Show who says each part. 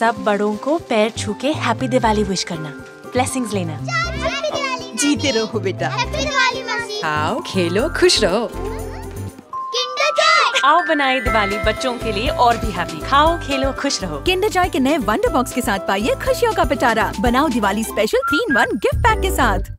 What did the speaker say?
Speaker 1: सब बड़ों को पैर छू के हैप्पी दिवाली विश करना। ब्लेसिंग्स लेना।
Speaker 2: जीते रहो बेटा। आओ खेलो खुश रहो।
Speaker 1: आओ बनाए दिवाली बच्चों के लिए और भी हैप्पी खाओ खेलो खुश रहो।
Speaker 3: किंडर जॉय के नए वंडर बॉक्स के साथ पाइए खुशियों का पिटारा। बनाओ Diwali special three one gift pack के साथ।